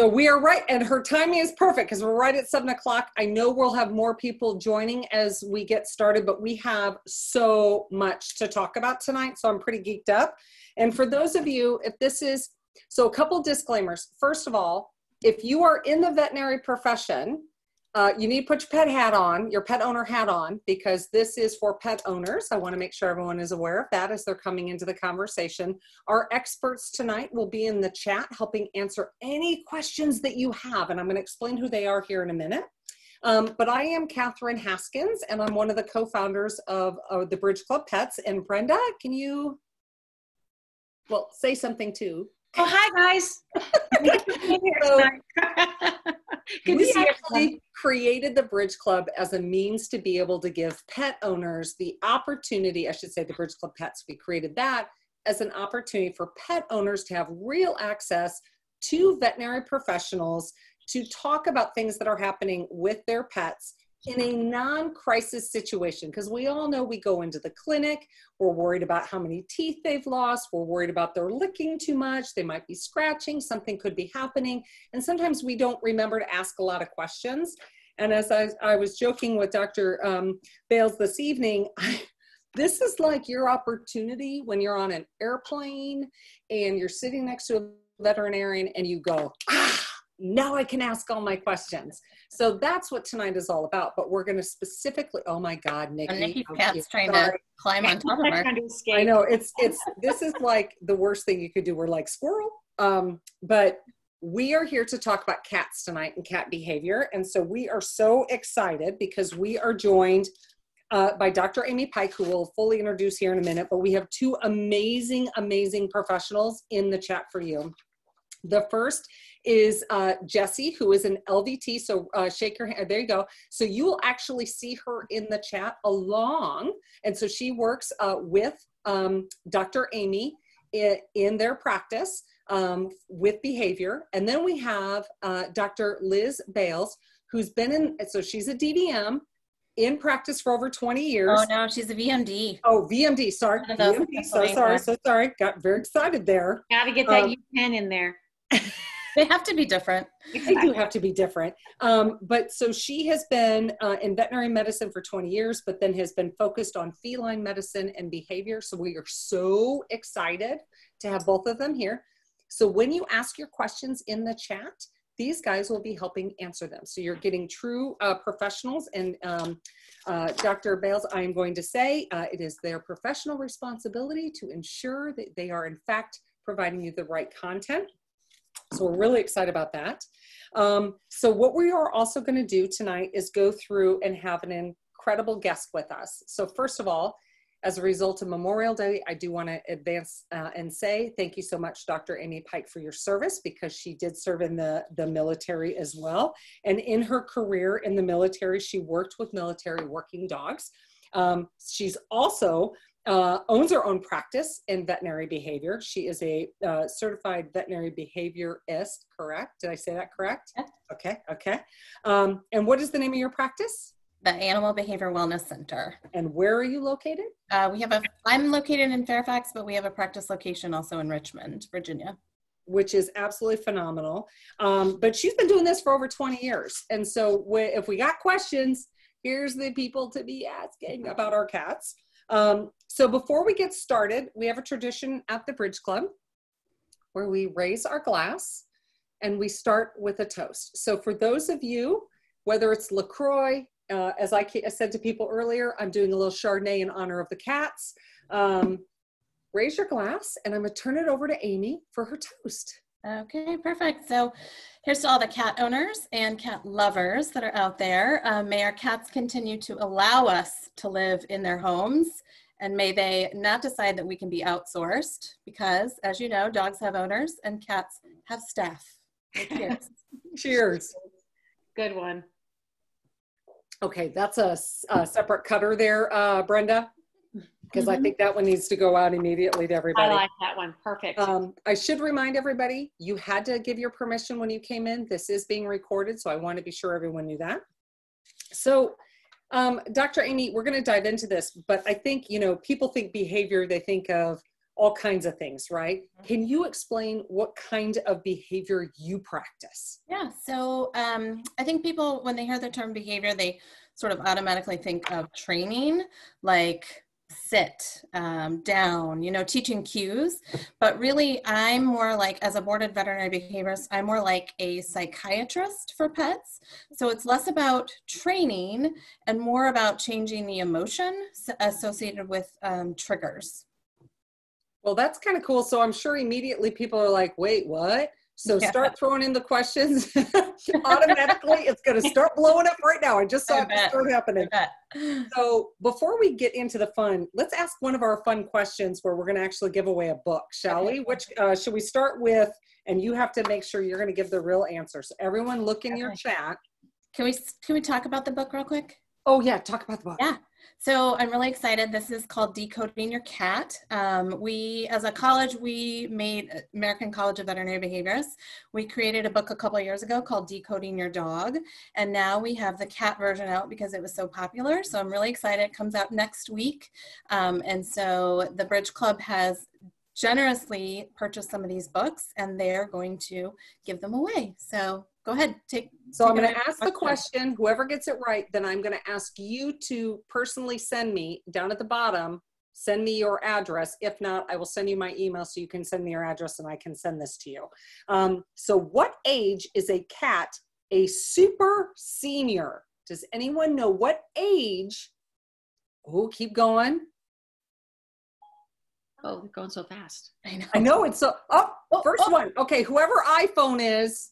So we are right, and her timing is perfect because we're right at seven o'clock. I know we'll have more people joining as we get started, but we have so much to talk about tonight. So I'm pretty geeked up. And for those of you, if this is so, a couple disclaimers. First of all, if you are in the veterinary profession, uh, you need to put your pet hat on, your pet owner hat on, because this is for pet owners. I want to make sure everyone is aware of that as they're coming into the conversation. Our experts tonight will be in the chat helping answer any questions that you have, and I'm going to explain who they are here in a minute. Um, but I am Catherine Haskins, and I'm one of the co founders of, of the Bridge Club Pets. And Brenda, can you, well, say something too? Oh, hi, guys. so, we actually created the Bridge Club as a means to be able to give pet owners the opportunity, I should say the Bridge Club Pets, we created that as an opportunity for pet owners to have real access to veterinary professionals to talk about things that are happening with their pets in a non-crisis situation because we all know we go into the clinic we're worried about how many teeth they've lost we're worried about their licking too much they might be scratching something could be happening and sometimes we don't remember to ask a lot of questions. And as i, I was joking with dr um, bales this evening I, this is like your opportunity when you're on an airplane and you're sitting next to a veterinarian and you go ah now I can ask all my questions. So that's what tonight is all about. But we're going to specifically. Oh my God, Nikki! And Nikki Pat's trying Sorry. to climb on top of her. I know it's it's this is like the worst thing you could do. We're like squirrel. Um, but we are here to talk about cats tonight and cat behavior, and so we are so excited because we are joined. Uh, by Dr. Amy Pike, who will fully introduce here in a minute, but we have two amazing, amazing professionals in the chat for you. The first is uh, Jessie, who is an LVT. So uh, shake your hand. There you go. So you will actually see her in the chat along. And so she works uh, with um, Dr. Amy in, in their practice um, with behavior. And then we have uh, Dr. Liz Bales, who's been in, so she's a DVM in practice for over 20 years. Oh no, she's a VMD. Oh, VMD. Sorry. VMD. So sorry. So sorry. Got very excited there. Got to get that um, UPenn in there. they have to be different. They do have to be different. Um, but so she has been uh, in veterinary medicine for 20 years, but then has been focused on feline medicine and behavior. So we are so excited to have both of them here. So when you ask your questions in the chat, these guys will be helping answer them. So you're getting true uh, professionals. And um, uh, Dr. Bales, I am going to say uh, it is their professional responsibility to ensure that they are in fact providing you the right content. So we're really excited about that. Um, so what we are also going to do tonight is go through and have an incredible guest with us. So first of all, as a result of Memorial Day, I do want to advance uh, and say thank you so much, Dr. Amy Pike, for your service because she did serve in the, the military as well. And in her career in the military, she worked with military working dogs. Um, she's also uh, owns her own practice in veterinary behavior. She is a uh, certified veterinary behaviorist, correct? Did I say that correct? Yeah. Okay, okay. Um, and what is the name of your practice? The Animal Behavior Wellness Center. And where are you located? Uh, we have a, I'm located in Fairfax, but we have a practice location also in Richmond, Virginia. Which is absolutely phenomenal. Um, but she's been doing this for over 20 years. And so if we got questions, here's the people to be asking about our cats. Um, so before we get started, we have a tradition at the Bridge Club where we raise our glass and we start with a toast. So for those of you, whether it's LaCroix, uh, as I said to people earlier, I'm doing a little Chardonnay in honor of the cats. Um, raise your glass and I'm gonna turn it over to Amy for her toast. Okay, perfect. So here's to all the cat owners and cat lovers that are out there. Um, may our cats continue to allow us to live in their homes and may they not decide that we can be outsourced because, as you know, dogs have owners and cats have staff. Cheers. Cheers. Good one. Okay, that's a, a separate cutter there, uh, Brenda because mm-hmm. I think that one needs to go out immediately to everybody. I like that one. Perfect. Um, I should remind everybody you had to give your permission when you came in. This is being recorded, so I want to be sure everyone knew that. So, um, Dr. Amy, we're going to dive into this, but I think, you know, people think behavior, they think of all kinds of things, right? Mm-hmm. Can you explain what kind of behavior you practice? Yeah, so um, I think people, when they hear the term behavior, they sort of automatically think of training, like sit um, down, you know, teaching cues. But really, I'm more like, as a boarded veterinary behaviorist, I'm more like a psychiatrist for pets. So it's less about training and more about changing the emotion associated with um, triggers. Well, that's kind of cool. So I'm sure immediately people are like, wait, what? So Yeah. start throwing in the questions. Automatically, it's going to start blowing up right now. I just saw I it start happening. So before we get into the fun, let's ask one of our fun questions where we're going to actually give away a book, shall Okay. we? Which uh, should we start with? And you have to make sure you're going to give the real answer. So Everyone, look in your chat. Can we can we talk about the book real quick? Oh yeah, talk about the book. Yeah. So I'm really excited. This is called Decoding Your Cat. Um, we, as a college, we made American College of Veterinary Behaviorists. We created a book a couple years ago called Decoding Your Dog, and now we have the cat version out because it was so popular. So I'm really excited. It comes out next week, um, and so the Bridge Club has generously purchased some of these books, and they're going to give them away. So go ahead, take. So I'm going to ask the question. Whoever gets it right, then I'm going to ask you to personally send me down at the bottom. Send me your address. If not, I will send you my email so you can send me your address and I can send this to you. Um, so, what age is a cat a super senior? Does anyone know what age? Oh, keep going. Oh, they're going so fast. I know. I know it's so. Oh, Oh, first oh. one. Okay, whoever iPhone is,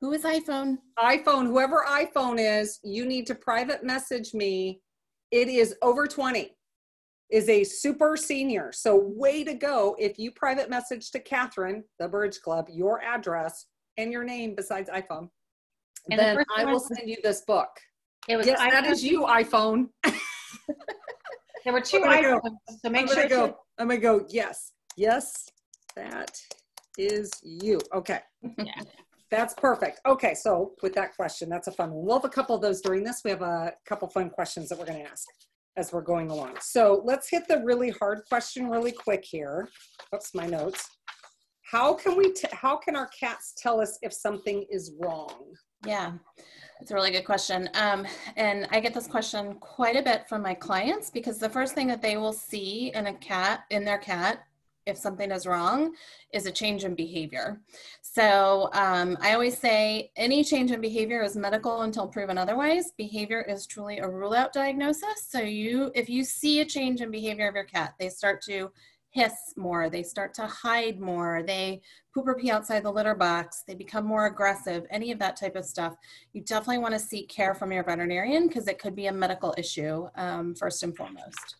Who is iPhone? iPhone, whoever iPhone is, you need to private message me. It is over 20, is a super senior. So, way to go. If you private message to Catherine, the Bridge Club, your address and your name besides iPhone, And then first I will send you this book. It was Yes, that iPhone- is you, iPhone. There were 2 I'm gonna go. iPhones, so I'm make sure go. to, I'm gonna go. Yes, yes, that is you. Okay. Yeah. That's perfect. Okay, so with that question, that's a fun one. We'll have a couple of those during this. We have a couple fun questions that we're going to ask as we're going along. So let's hit the really hard question really quick here. Oops, my notes. How can we? How can our cats tell us if something is wrong? Yeah, that's a really good question. Um, and I get this question quite a bit from my clients because the first thing that they will see in a cat, in their cat, if something is wrong, is a change in behavior. So um, I always say any change in behavior is medical until proven otherwise. Behavior is truly a rule out diagnosis. So you, if you see a change in behavior of your cat, they start to hiss more, they start to hide more, they poop or pee outside the litter box, they become more aggressive, any of that type of stuff, you definitely want to seek care from your veterinarian because it could be a medical issue um, first and foremost.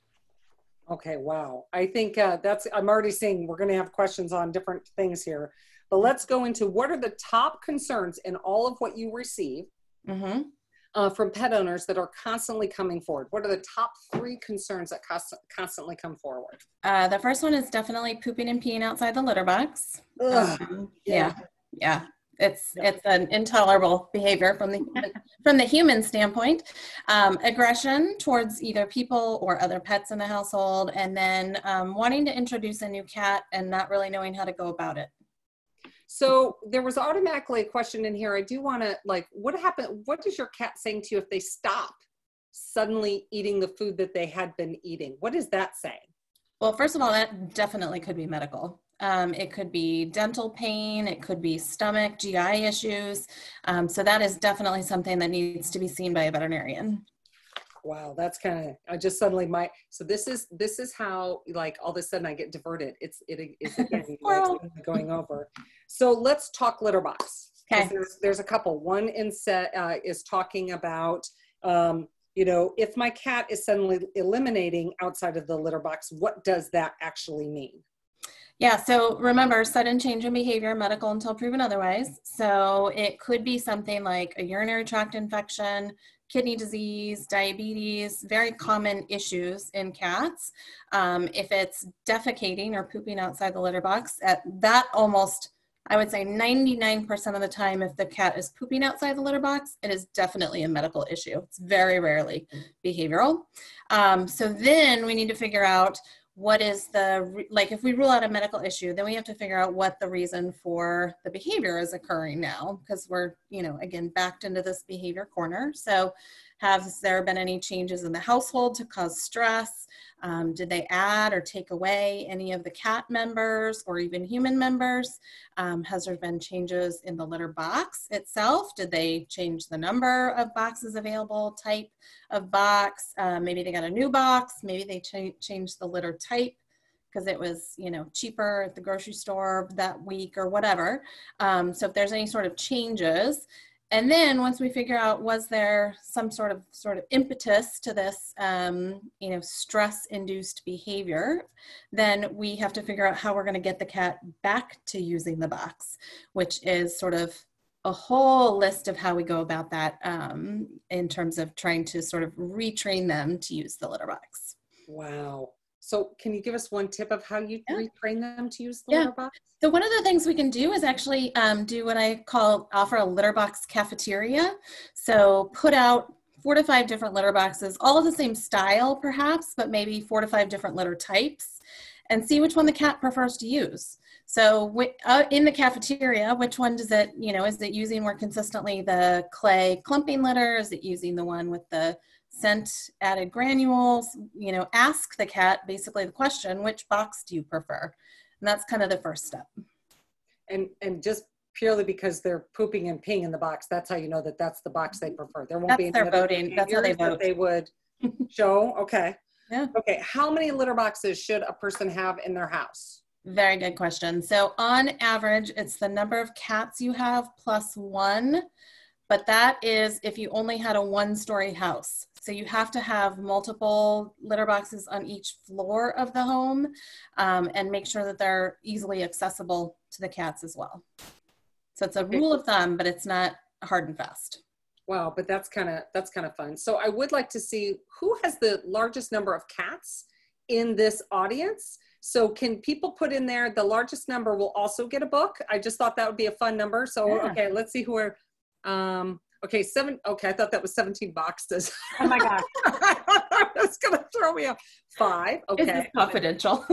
Okay, wow. I think uh, that's, I'm already seeing we're going to have questions on different things here. But let's go into what are the top concerns in all of what you receive hmm uh, from pet owners that are constantly coming forward? What are the top three concerns that const- constantly come forward? Uh, the first one is definitely pooping and peeing outside the litter box. Um, yeah. yeah, yeah. It's it's an intolerable behavior from the from the human standpoint. Um, aggression towards either people or other pets in the household, and then um, wanting to introduce a new cat and not really knowing how to go about it. So there was automatically a question in here. I do want to like, what happened? What is your cat saying to you if they stop suddenly eating the food that they had been eating? What is that saying? Well, first of all, that definitely could be medical. Um, it could be dental pain, it could be stomach, GI issues. Um, so that is definitely something that needs to be seen by a veterinarian. Wow, that's kind of. I just suddenly my. So this is this is how like all of a sudden I get diverted. It's it is again like, going over. So let's talk litter box. Okay. There's there's a couple. One in set uh, is talking about. Um, you know, if my cat is suddenly eliminating outside of the litter box, what does that actually mean? Yeah, so remember, sudden change in behavior, medical until proven otherwise. So it could be something like a urinary tract infection, kidney disease, diabetes, very common issues in cats. Um, if it's defecating or pooping outside the litter box, at that almost, I would say 99% of the time, if the cat is pooping outside the litter box, it is definitely a medical issue. It's very rarely behavioral. Um, so then we need to figure out what is the like if we rule out a medical issue then we have to figure out what the reason for the behavior is occurring now because we're you know again backed into this behavior corner. So has there been any changes in the household to cause stress um, did they add or take away any of the cat members or even human members? Um, has there been changes in the litter box itself? Did they change the number of boxes available, type of box? Uh, maybe they got a new box. Maybe they ch changed the litter type because it was you know cheaper at the grocery store that week or whatever. Um, so if there's any sort of changes, and then once we figure out was there some sort of sort of impetus to this um, you know stress induced behavior then we have to figure out how we're going to get the cat back to using the box which is sort of a whole list of how we go about that um, in terms of trying to sort of retrain them to use the litter box. Wow so can you give us one tip of how you Yeah. retrain them to use the Yeah. litter box? So one of the things we can do is actually um, do what I call offer a litter box cafeteria. So put out four to five different litter boxes, all of the same style perhaps, but maybe four to five different litter types, and see which one the cat prefers to use. So uh, in the cafeteria, which one does it, you know, is it using more consistently the clay clumping litter? Is it using the one with the scent added granules? You know, ask the cat basically the question, which box do you prefer? And that's kind of the first step. And and just purely because they're pooping and peeing in the box, that's how you know that that's the box they mm-hmm. prefer. There won't be That's any their voting. That's how they behaviors that vote. They would show. Okay. Yeah. Okay. How many litter boxes should a person have in their house? Very good question. So on average, it's the number of cats you have plus one, but that is if you only had a one story house. So you have to have multiple litter boxes on each floor of the home um, and make sure that they're easily accessible to the cats as well. So it's a rule of thumb, but it's not hard and fast. Wow, but that's kind of that's kind of fun. So I would like to see who has the largest number of cats in this audience. So can people put in there the largest number will also get a book? I just thought that would be a fun number. So Yeah. okay, let's see who are um okay, seven okay, I thought that was 17 boxes. Oh my gosh. That's gonna throw me off. Five. Is this Okay. confidential?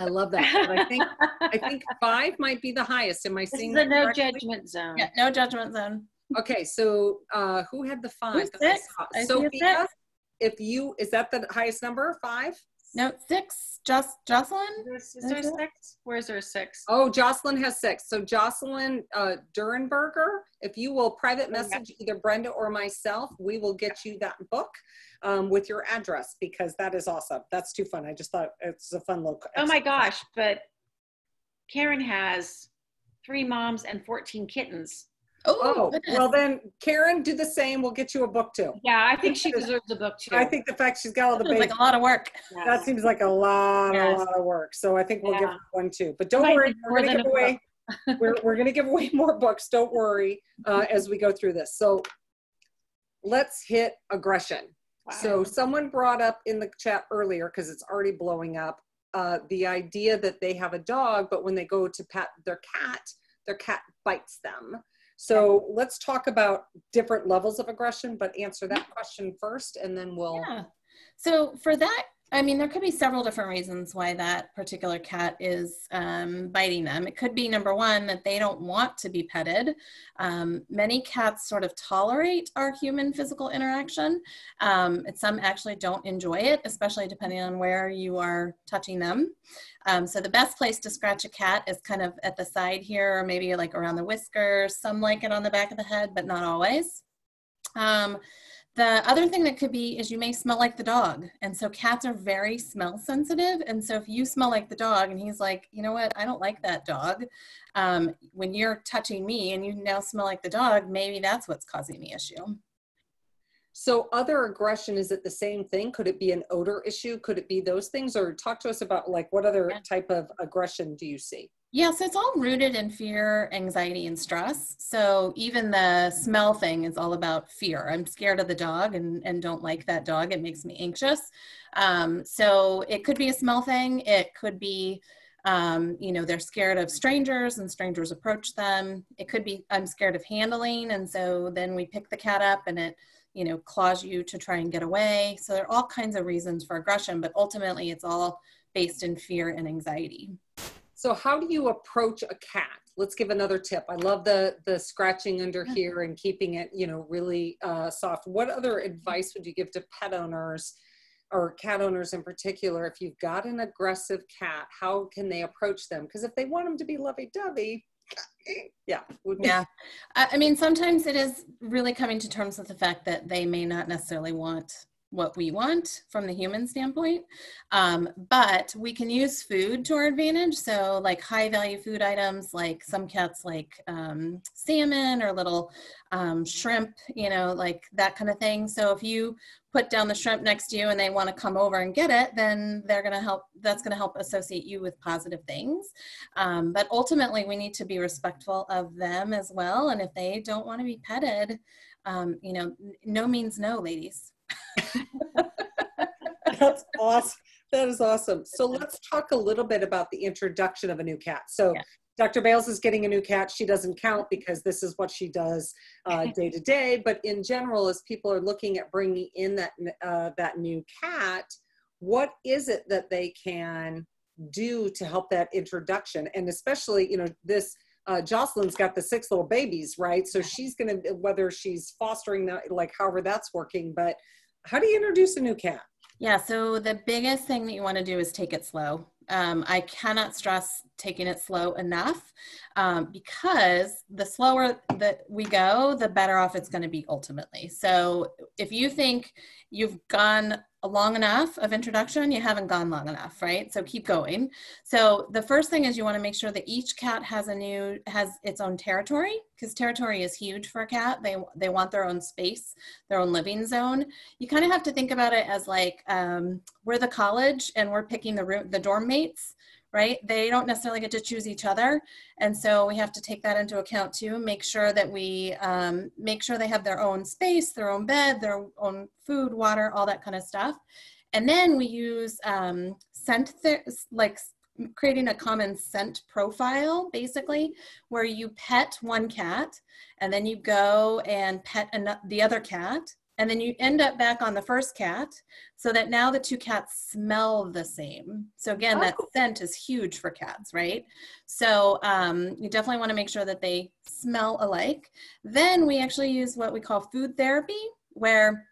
I love that. But I think I think five might be the highest. Am I This seeing is a that no correctly? judgment zone. yeah, no judgment zone. Okay, so uh, who had the five? Who's that I six? saw? I Sophia, if you, is that the highest number, five? No, six. Just Jocelyn? Is there, is there six? Where's there a six? Oh, Jocelyn has six. So Jocelyn uh, Durenberger, if you will private Oh, yeah. message either Brenda or myself, we will get you that book um, with your address because that is awesome. That's too fun. I just thought it's a fun little. Oh my gosh, but Karen has three moms and 14 kittens. Oh, goodness. well then, Karen, do the same. We'll get you a book too. Yeah, I think she deserves a book too. I think the fact she's got all the That was babies. like a lot of work. Yeah. That seems like a lot, Yes. a lot of work. So I think we'll give Yeah. her one too. But don't Might worry, be we're gonna than give a away. we're we're gonna give away more books. Don't worry uh, as we go through this. So let's hit aggression. Wow. So someone brought up in the chat earlier because it's already blowing up uh, the idea that they have a dog, but when they go to pet their cat, their cat bites them. So let's talk about different levels of aggression, but answer that question first, and then we'll. Yeah. So for that, I mean, there could be several different reasons why that particular cat is um, biting them. It could be number one that they don't want to be petted. Um, many cats sort of tolerate our human physical interaction, um, and some actually don't enjoy it, especially depending on where you are touching them. Um, so the best place to scratch a cat is kind of at the side here, or maybe like around the whiskers. Some like it on the back of the head, but not always. Um, the other thing that could be is you may smell like the dog. And so cats are very smell sensitive. And so if you smell like the dog and he's like, you know what, I don't like that dog. Um, when you're touching me and you now smell like the dog, maybe that's what's causing the issue. So other aggression, is it the same thing? Could it be an odor issue? Could it be those things? Or talk to us about like what other Yeah. type of aggression do you see? Yeah, so it's all rooted in fear, anxiety, and stress. So even the smell thing is all about fear. I'm scared of the dog and, and don't like that dog. It makes me anxious. Um, so it could be a smell thing. It could be, um, you know, they're scared of strangers and strangers approach them. It could be, I'm scared of handling. And so then we pick the cat up and it you know, claws you to try and get away. So there are all kinds of reasons for aggression, but ultimately it's all based in fear and anxiety. So how do you approach a cat? Let's give another tip. I love the the scratching under here and keeping it, you know, really uh, soft. What other advice would you give to pet owners or cat owners in particular? If you've got an aggressive cat, how can they approach them? Because if they want them to be lovey-dovey, yeah, yeah. I mean, sometimes it is really coming to terms with the fact that they may not necessarily want what we want from the human standpoint. Um, but we can use food to our advantage. So, like high value food items, like some cats like um, salmon or little um, shrimp, you know, like that kind of thing. So, if you put down the shrimp next to you and they want to come over and get it, then they're going to help. That's going to help associate you with positive things. Um, but ultimately, we need to be respectful of them as well. And if they don't want to be petted, um, you know, no means no, ladies. That's awesome. That is awesome. So let's talk a little bit about the introduction of a new cat. So yeah. Dr. Bales is getting a new cat. She doesn't count because this is what she does uh, day to day. But in general, as people are looking at bringing in that uh, that new cat, what is it that they can do to help that introduction? And especially, you know, this uh, Jocelyn's got the six little babies, right? So she's going to whether she's fostering that, like however that's working, but how do you introduce a new cat? Yeah, so the biggest thing that you want to do is take it slow. Um, I cannot stress taking it slow enough um, because the slower that we go, the better off it's going to be ultimately. So if you think you've gone long enough of introduction, you haven't gone long enough, right? So keep going. So the first thing is you want to make sure that each cat has a new has its own territory because territory is huge for a cat. They they want their own space, their own living zone. You kind of have to think about it as like um, we're the college and we're picking the room the dorm mates right? They don't necessarily get to choose each other. And so we have to take that into account too, make sure that we um, make sure they have their own space, their own bed, their own food, water, all that kind of stuff. And then we use um, scent, like creating a common scent profile basically where you pet one cat and then you go and pet the other cat and then you end up back on the first cat so that now the two cats smell the same. So again oh. that scent is huge for cats right? So um, you definitely want to make sure that they smell alike. Then we actually use what we call food therapy where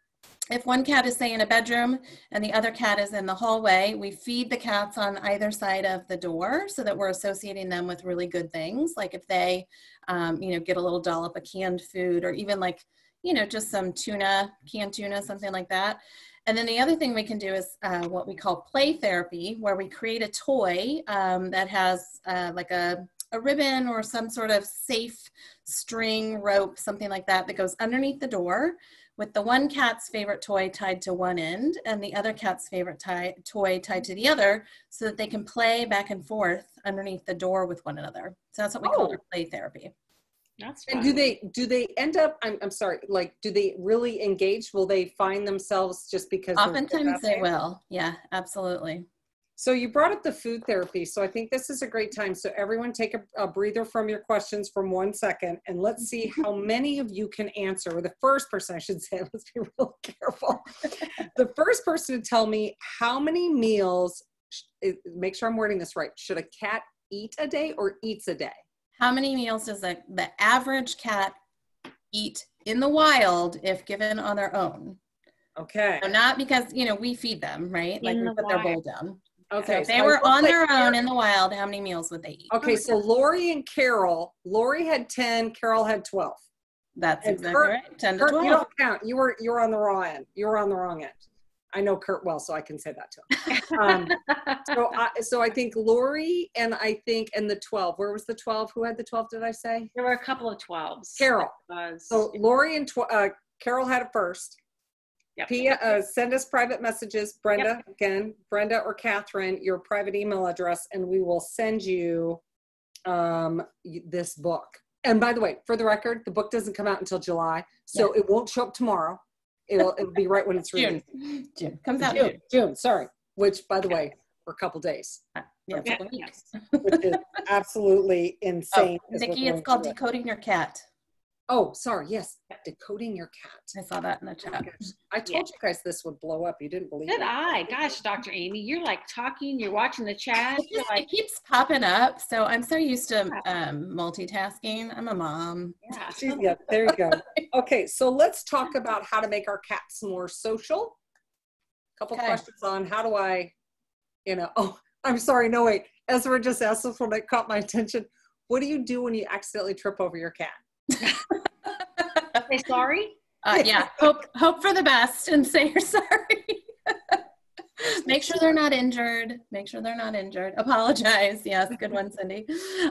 if one cat is say in a bedroom and the other cat is in the hallway we feed the cats on either side of the door so that we're associating them with really good things like if they um, you know get a little dollop of canned food or even like you know, just some tuna, canned tuna, something like that. And then the other thing we can do is uh, what we call play therapy, where we create a toy um, that has uh, like a, a ribbon or some sort of safe string, rope, something like that, that goes underneath the door with the one cat's favorite toy tied to one end and the other cat's favorite tie, toy tied to the other so that they can play back and forth underneath the door with one another. So that's what we oh. call our play therapy. That's fun. and do they do they end up I'm, I'm sorry like do they really engage? Will they find themselves just because oftentimes they will. Yeah absolutely. So you brought up the food therapy so i think this is a great time. So everyone take a, a breather from your questions from one second and let's see how many of you can answer. Or the first person i should say let's be real careful. The first person to tell me how many meals make sure i'm wording this right should a cat eat a day or eats a day how many meals does the, the average cat eat in the wild if given on their own? Okay. So not because, you know, we feed them, right? Like we put wild. their bowl down. Okay. So if they were on their own in the wild, how many meals would they eat? Okay, so Lori and Carol, Lori had 10, Carol had 12. That's and exactly Kurt, right. 10 to Kurt, 12. You don't count. You were you were on the wrong end. You were on the wrong end. I know Kurt well, so I can say that to him. Um, so, I, so I think Lori and I think and the twelve. Where was the twelve? Who had the twelve? Did I say? There were a couple of twelves. Carol. So Lori and tw- uh, Carol had it first. Yep. Pia, uh, send us private messages, Brenda yep. again, Brenda or Catherine, your private email address, and we will send you um, this book. And by the way, for the record, the book doesn't come out until July, so it won't show up tomorrow it'll it'll be right when it's released. June. June comes out June. June. Sorry. Which, by the way, for a couple days. Uh, yeah, yeah. which is absolutely insane. Oh, Nikki, it's called decoding your cat. Oh, sorry. Yes, decoding your cat. I saw that in the Oh chat. I told you guys this would blow up. You didn't believe Did it. I? Gosh, Dr. Amy, you're like talking, you're watching the chat. It, just, like, it keeps popping up. So I'm so used to um, multitasking. I'm a mom. yeah. Yeah, there you go. Okay, so let's talk about how to make our cats more social. A Couple Okay. questions on how do I, you know, oh, I'm sorry, no, wait. Ezra just asked this one that caught my attention. What do you do when you accidentally trip over your cat? Say sorry. Uh, yeah, hope hope for the best and say you're sorry. Make sure they're not injured. Make sure they're not injured. Apologize. Yes, good one, Cindy.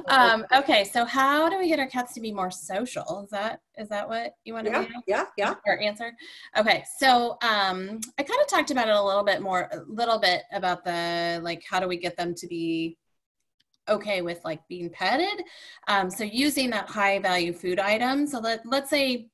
Um, okay, so how do we get our cats to be more social? Is that is that what you want to Yeah, do? yeah, yeah. Or answer? Okay, so um, I kind of talked about it a little bit more, a little bit about the like how do we get them to be okay with like being petted. Um, so using that high value food item. So let let's say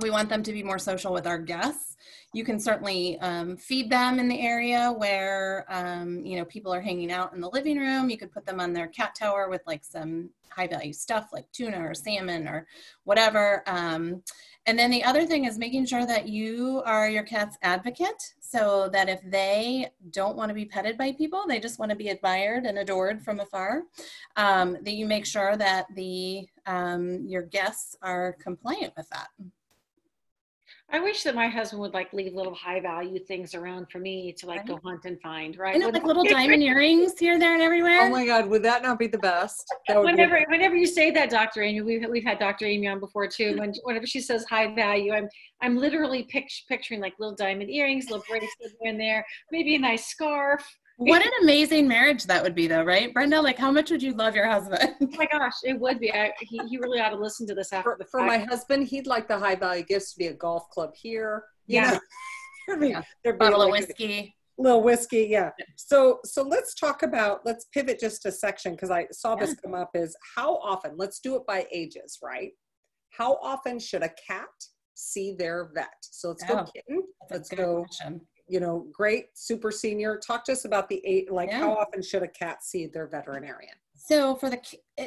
we want them to be more social with our guests. You can certainly um, feed them in the area where um, you know people are hanging out in the living room. You could put them on their cat tower with like some high value stuff like tuna or salmon or whatever. Um, and then the other thing is making sure that you are your cat's advocate so that if they don't want to be petted by people, they just want to be admired and adored from afar, um, that you make sure that the um, your guests are compliant with that. I wish that my husband would like leave little high value things around for me to like go hunt and find, right? I know, like little diamond earrings here, there, and oh everywhere. Oh my God, would that not be the best? That would be- whenever whenever you say that dr amy we've, we've had dr amy on before too when whenever she says high value i'm i'm literally pict- picturing like little diamond earrings little bracelet here and there maybe a nice scarf what an amazing marriage that would be, though, right, Brenda? Like, how much would you love your husband? oh my gosh it would be I, he, he really ought to listen to this after for, the for my husband, he'd like the high value gifts to be a golf club here. you Yeah. know? There'd be- Yeah. there'd be Bottle of like a- whiskey. little whiskey yeah so so let's talk about let's pivot just a section because i saw this come up is how often let's do it by ages right how often should a cat see their vet so let's go Oh, kitten let's go question. You know great super senior talk to us about the eight like Yeah. how often should a cat see their veterinarian So for the,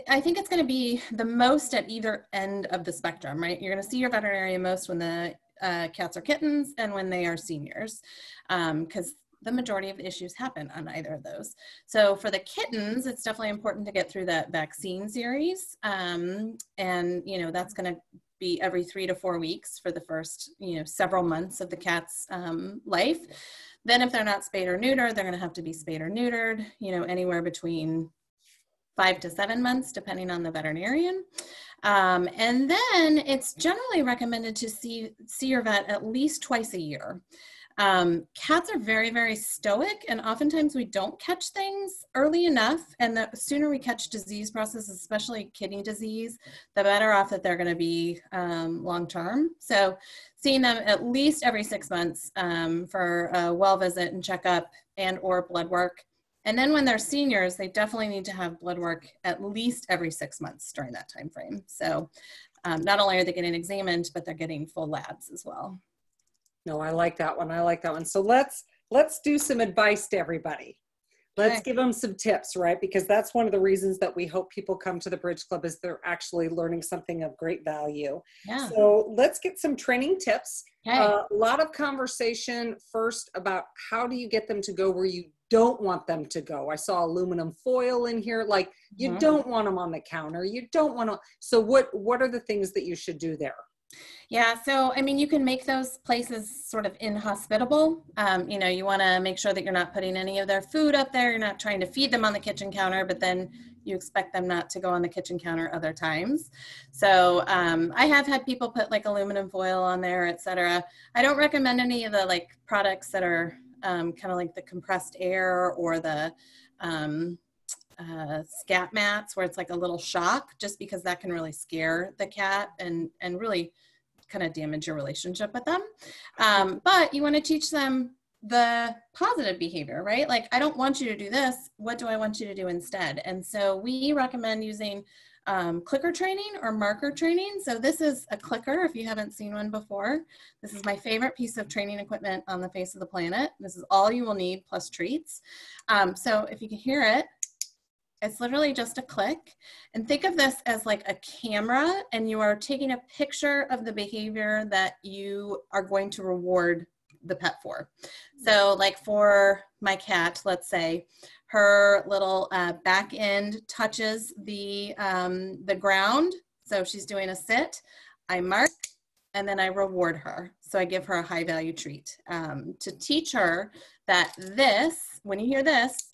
I think it's going to be the most at either end of the spectrum, right? You're going to see your veterinarian most when the uh, cats are kittens and when they are seniors, because the majority of the issues happen on either of those. So for the kittens, it's definitely important to get through that vaccine series, um, and you know that's going to be every three to four weeks for the first you know several months of the cat's um, life. Then if they're not spayed or neutered, they're going to have to be spayed or neutered. You know anywhere between five to seven months, depending on the veterinarian. Um, and then it's generally recommended to see, see your vet at least twice a year. Um, cats are very, very stoic, and oftentimes we don't catch things early enough. And the sooner we catch disease processes, especially kidney disease, the better off that they're going to be um, long term. So, seeing them at least every six months um, for a well visit and checkup and or blood work and then when they're seniors, they definitely need to have blood work at least every six months during that time frame. So um, not only are they getting examined, but they're getting full labs as well. No i like that one i like that one so let's let's do some advice to everybody let's Okay. give them some tips right because that's one of the reasons that we hope people come to the bridge club is they're actually learning something of great value Yeah. So let's get some training tips. Okay. Uh, a lot of conversation first about how do you get them to go where you don't want them to go. I saw aluminum foil in here. Like you Mhm. don't want them on the counter. You don't want to. So what what are the things that you should do there? Yeah, so I mean, you can make those places sort of inhospitable. Um, you know, you want to make sure that you're not putting any of their food up there. You're not trying to feed them on the kitchen counter, but then you expect them not to go on the kitchen counter other times. So um, I have had people put like aluminum foil on there, etc. I don't recommend any of the like products that are um, kind of like the compressed air or the um, uh, scat mats where it's like a little shock, just because that can really scare the cat and and really kind of damage your relationship with them. Um, but you want to teach them the positive behavior, right? Like, I don't want you to do this. What do I want you to do instead? And so we recommend using um, clicker training or marker training. So this is a clicker if you haven't seen one before. This is my favorite piece of training equipment on the face of the planet. This is all you will need plus treats. Um, so if you can hear it, It's literally just a click. And think of this as like a camera, and you are taking a picture of the behavior that you are going to reward the pet for. So, like for my cat, let's say her little uh, back end touches the um, the ground, so she's doing a sit. I mark and then I reward her. So I give her a high value treat um, to teach her that this, when you hear this,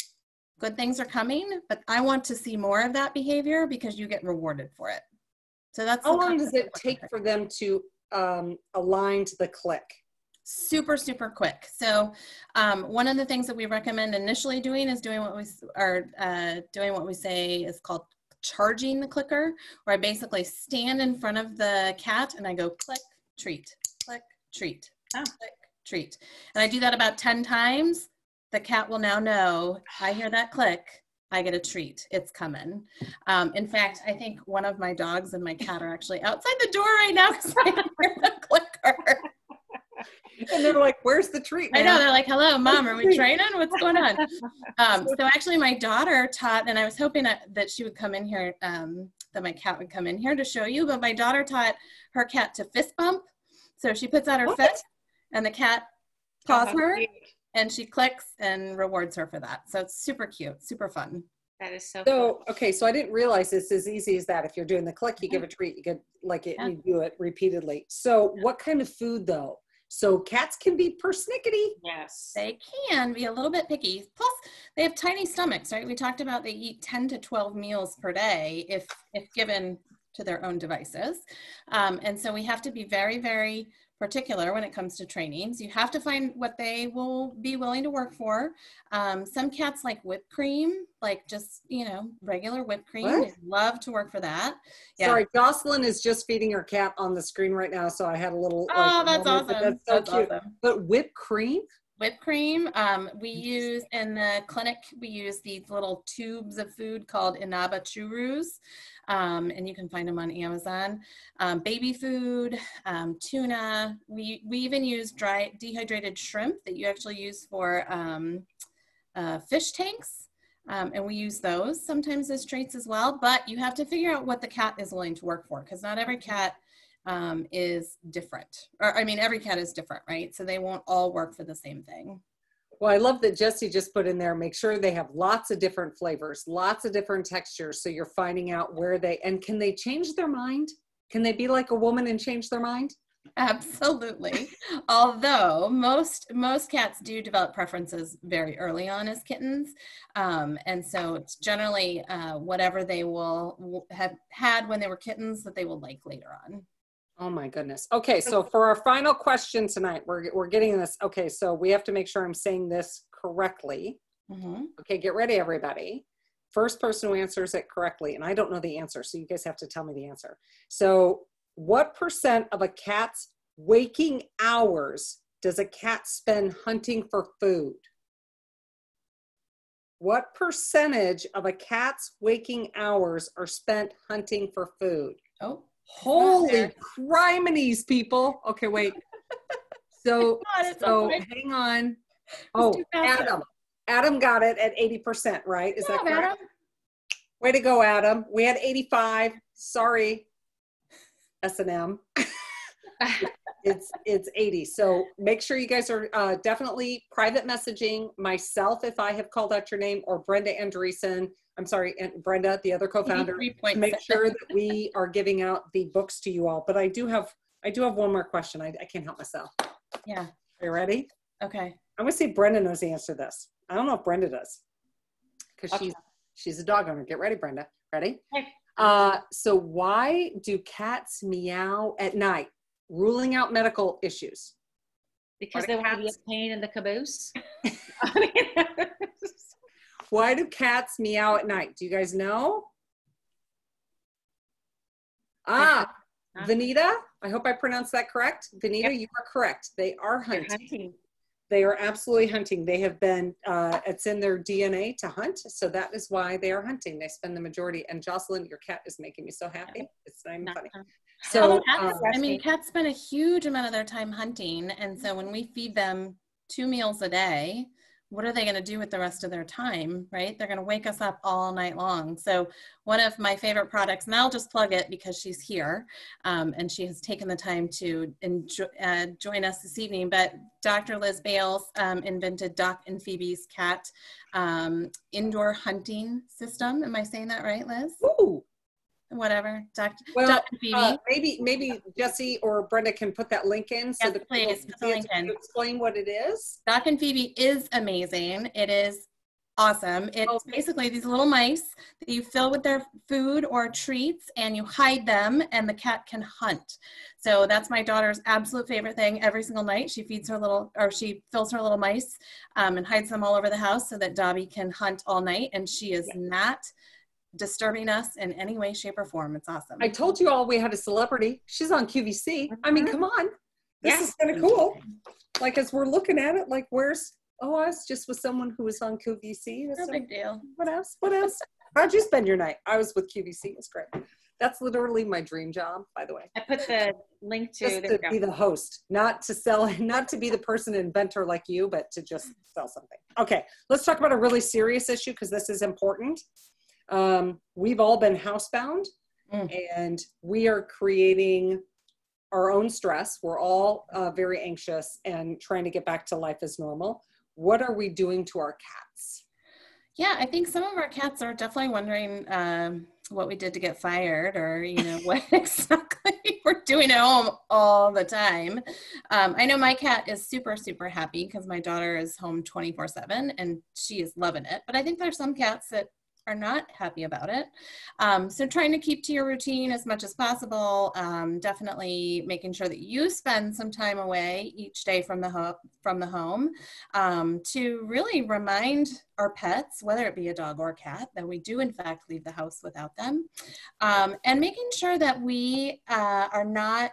good things are coming, but I want to see more of that behavior because you get rewarded for it. So that's how long does it take for them to um, align to the click? Super, super quick. So um, one of the things that we recommend initially doing is doing what we are uh, doing what we say is called charging the clicker, where I basically stand in front of the cat and I go click, treat, click, treat, oh. click, treat. And I do that about 10 times. The cat will now know I hear that click, I get a treat. It's coming. Um, in fact, I think one of my dogs and my cat are actually outside the door right now because I hear the clicker. and they're like, "Where's the treat?" I know. They're like, "Hello, mom. Are we training? What's going on?" Um, so actually, my daughter taught, and I was hoping that, that she would come in here, um, that my cat would come in here to show you. But my daughter taught her cat to fist bump. So she puts out her what? fist, and the cat paws oh, her. And she clicks and rewards her for that. So it's super cute, super fun. That is so. So cool. okay, so I didn't realize it's as easy as that. If you're doing the click, you give a treat. You get like it, yeah. you do it repeatedly. So what kind of food though? So cats can be persnickety. Yes. They can be a little bit picky. Plus, they have tiny stomachs, right? We talked about they eat 10 to 12 meals per day if if given to their own devices. Um, and so we have to be very, very particular when it comes to trainings. You have to find what they will be willing to work for. Um, some cats like whipped cream, like just, you know, regular whipped cream. love to work for that. Yeah. Sorry, Jocelyn is just feeding her cat on the screen right now. So I had a little. Oh, like, that's awesome. That's so that's cute. Awesome. But whipped cream? Whipped cream. Um, we use in the clinic, we use these little tubes of food called Inaba Churus, um, and you can find them on Amazon. Um, baby food, um, tuna. We, we even use dry dehydrated shrimp that you actually use for um, uh, fish tanks. Um, and we use those sometimes as treats as well, but you have to figure out what the cat is willing to work for because not every cat um, is different. Or, I mean, every cat is different, right? So they won't all work for the same thing. Well, I love that Jesse just put in there, make sure they have lots of different flavors, lots of different textures. So you're finding out where they, and can they change their mind? Can they be like a woman and change their mind? Absolutely. Although most most cats do develop preferences very early on as kittens, um, and so it's generally uh, whatever they will have had when they were kittens that they will like later on. Oh my goodness. Okay, so for our final question tonight, we're, we're getting this. Okay, so we have to make sure I'm saying this correctly. Mm-hmm. Okay, get ready, everybody. First person who answers it correctly, and I don't know the answer, so you guys have to tell me the answer. So, what percent of a cat's waking hours does a cat spend hunting for food? What percentage of a cat's waking hours are spent hunting for food? Oh. Holy criminies, people. Okay, wait. So, so hang on. Oh, Adam. Adam got it at 80%, right? Is that correct? Adam. Way to go, Adam. We had 85. Sorry. S&M. it's it's 80 so make sure you guys are uh, definitely private messaging myself if i have called out your name or brenda andreessen I'm sorry, and Brenda, the other co-founder, to make sure that we are giving out the books to you all. But I do have, I do have one more question. I, I can't help myself. Yeah. Are you ready? Okay. I'm gonna see if Brenda knows the answer to this. I don't know if Brenda does, because okay. she's she's a dog owner. Get ready, Brenda. Ready? Okay. Uh, so why do cats meow at night? Ruling out medical issues. Because they want to be a pain in the caboose. Why do cats meow at night? Do you guys know? Ah, Vanita, I hope I pronounced that correct. Vanita, yep. you are correct. They are hunting. hunting. They are absolutely hunting. They have been, uh, it's in their DNA to hunt. So that is why they are hunting. They spend the majority. And Jocelyn, your cat is making me so happy. It's not even funny. So, cats, um, I mean, cats spend a huge amount of their time hunting. And so when we feed them two meals a day, what are they going to do with the rest of their time, right? They're going to wake us up all night long. So, one of my favorite products, and I'll just plug it because she's here um, and she has taken the time to enjoy, uh, join us this evening. But Dr. Liz Bales um, invented Doc and Phoebe's cat um, indoor hunting system. Am I saying that right, Liz? Ooh, Whatever, Dr. well, Dr. Phoebe. uh, maybe maybe Jesse or Brenda can put that link in so Yes, that please, put the can link in. explain what it is. Doc and Phoebe is amazing. It is awesome. It's Oh. basically these little mice that you fill with their food or treats and you hide them and the cat can hunt. So that's my daughter's absolute favorite thing. Every single night she feeds her little or she fills her little mice um, and hides them all over the house so that Dobby can hunt all night and she is not disturbing us in any way, shape, or form. It's awesome. I told you all we had a celebrity. She's on QVC. I mean, Mhm. come on. This Yeah. is kind of cool. Like as we're looking at it, like where's oh, I was just with someone who was on QVC. no big deal. what else? What else? How'd you spend your night? I was with QVC. It's great. That's literally my dream job, by the way. I put the link to, Just to be the host, not to sell, not to be the person inventor like you, but to just sell something. Okay, let's talk about a really serious issue because this is important. Um, we've all been housebound Mm. and we are creating our own stress. We're all uh, very anxious and trying to get back to life as normal. What are we doing to our cats? Yeah, I think some of our cats are definitely wondering um, what we did to get fired or, you know, what exactly we're doing at home all the time. Um, I know my cat is super, super happy because my daughter is home 24 7 and she is loving it. But I think there's some cats that are not happy about it. Um, so trying to keep to your routine as much as possible. Um, definitely making sure that you spend some time away each day from the ho- from the home um, to really remind our pets, whether it be a dog or a cat, that we do in fact leave the house without them, um, and making sure that we uh, are not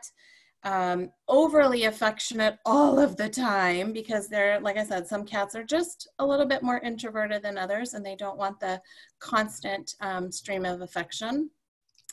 um, overly affectionate all of the time because they're, like I said, some cats are just a little bit more introverted than others and they don't want the constant um, stream of affection.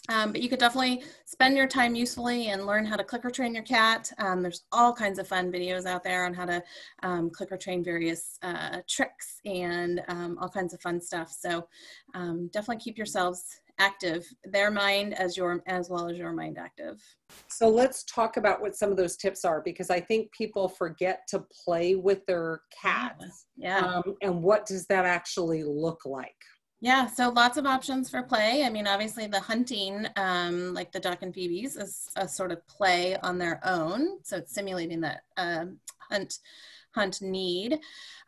Um, but you could definitely spend your time usefully and learn how to clicker train your cat. Um, there's all kinds of fun videos out there on how to um, clicker train various uh, tricks and um, all kinds of fun stuff. So um, definitely keep yourselves active, their mind as your as well as your mind active. So let's talk about what some of those tips are because I think people forget to play with their cats. Yeah. Um, and what does that actually look like? Yeah, so lots of options for play. I mean, obviously the hunting, um, like the Doc and Phoebe's, is a sort of play on their own. So it's simulating that um, hunt hunt need.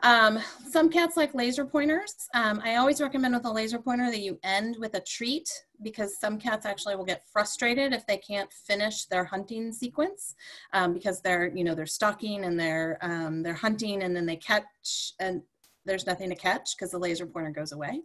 Um, some cats like laser pointers. Um, I always recommend with a laser pointer that you end with a treat because some cats actually will get frustrated if they can't finish their hunting sequence um, because they're you know they're stalking and they're um, they're hunting and then they catch and there's nothing to catch because the laser pointer goes away.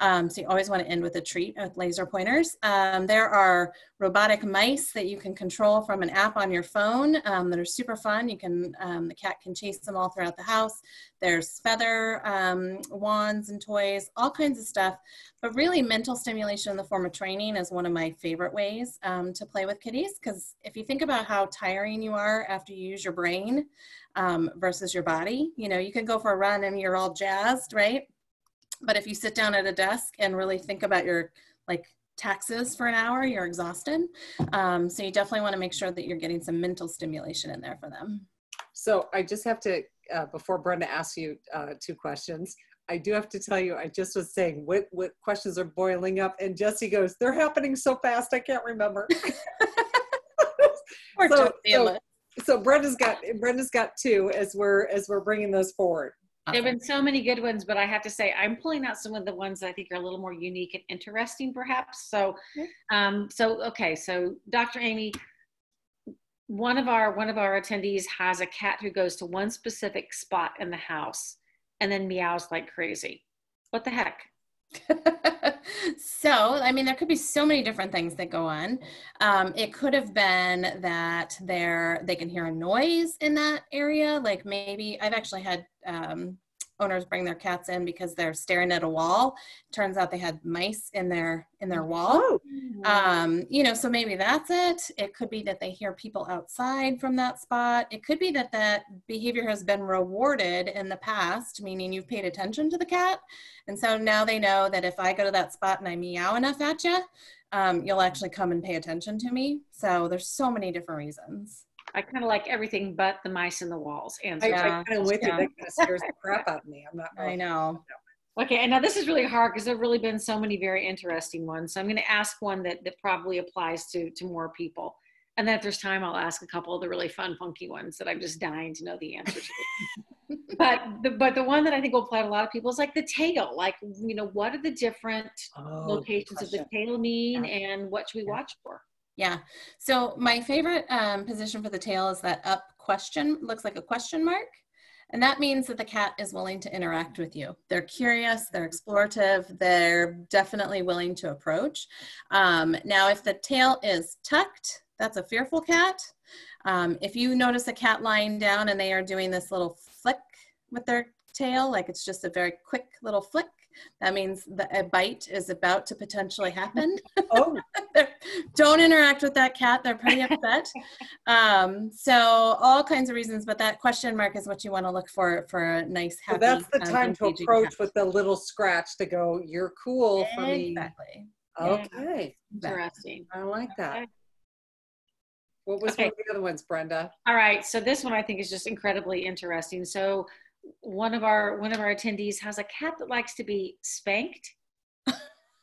Um, so you always want to end with a treat with laser pointers. Um, there are robotic mice that you can control from an app on your phone um, that are super fun. You can, um, the cat can chase them all throughout the house. There's feather um, wands and toys, all kinds of stuff. But really mental stimulation in the form of training is one of my favorite ways um, to play with kitties. Because if you think about how tiring you are after you use your brain, um, versus your body. You know, you can go for a run and you're all jazzed, right? But if you sit down at a desk and really think about your like taxes for an hour, you're exhausted. Um, so you definitely want to make sure that you're getting some mental stimulation in there for them. So I just have to, uh, before Brenda asks you uh, two questions, I do have to tell you, I just was saying what, what questions are boiling up and Jesse goes, they're happening so fast, I can't remember. So- so- so Brenda's got, Brenda's got two as we're, as we're bringing those forward. There have been so many good ones, but I have to say I'm pulling out some of the ones that I think are a little more unique and interesting, perhaps. So, Okay. um, so okay, so Dr. Amy, one of our one of our attendees has a cat who goes to one specific spot in the house and then meows like crazy. What the heck? so, I mean, there could be so many different things that go on. Um, it could have been that they're they can hear a noise in that area, like maybe I've actually had um, owners bring their cats in because they're staring at a wall. Turns out they had mice in their in their wall. Oh, Um, you know, so maybe that's it. It could be that they hear people outside from that spot. It could be that that behavior has been rewarded in the past, meaning you've paid attention to the cat. And so now they know that if I go to that spot and I meow enough at you, um, you'll actually come and pay attention to me. So there's so many different reasons. I kind of like everything but the mice in the walls. I, Answer. Yeah. I kind of with you. Yeah. That kind of scares the crap out of me. I'm not. I know. Okay, and now this is really hard because there've really been so many very interesting ones. So I'm going to ask one that, that probably applies to, to more people. And then if there's time, I'll ask a couple of the really fun, funky ones that I'm just dying to know the answer to. but the, but the one that I think will apply to a lot of people is like the tail. Like, you know, what are the different Oh, locations of the tail mean Yeah. and what should we watch for? Yeah. So my favorite um, position for the tail is that up question, looks like a question mark. And that means that the cat is willing to interact with you. They're curious, they're explorative, they're definitely willing to approach. Um, now, if the tail is tucked, that's a fearful cat. Um, if you notice a cat lying down and they are doing this little flick with their tail, like it's just a very quick little flick, that means that a bite is about to potentially happen. Oh, don't interact with that cat they're pretty upset um, so all kinds of reasons but that question mark is what you want to look for for a nice happy. so that's the um, time to approach cat. with a little scratch to go. You're cool for me. exactly Okay, exactly. Interesting. I like that. Okay. What was Okay. one of the other ones, Brenda? All right, so this one I think is just incredibly interesting. So one of our one of our attendees has a cat that likes to be spanked.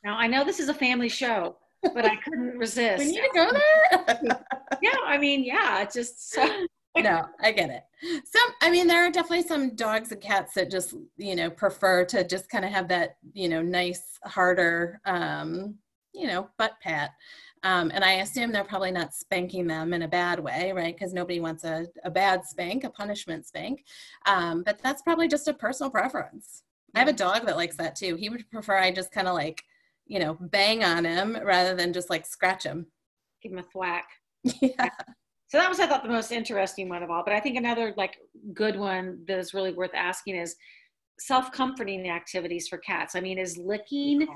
Now I know this is a family show, but I couldn't resist. we need to go there yeah, I mean, yeah, it's just so no i get it some i mean there are definitely some dogs and cats that just you know prefer to just kind of have that you know nice harder um you know butt pat um, and i assume they're probably not spanking them in a bad way right? Because nobody wants a, a bad spank a punishment spank. Um, but that's probably just a personal preference. I have a dog that likes that too. He would prefer i just kind of like you know bang on him rather than just like scratch him. Give him a thwack. yeah. So that was I thought the most interesting one of all. But I think another like good one that is really worth asking is self-comforting activities for cats. I mean, is licking